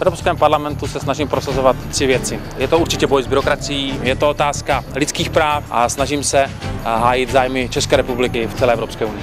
V Evropském parlamentu se snažím prosazovat tři věci. Je to určitě boj s byrokracií, je to otázka lidských práv a snažím se eh, hájit zájmy České republiky v celé Evropské unii.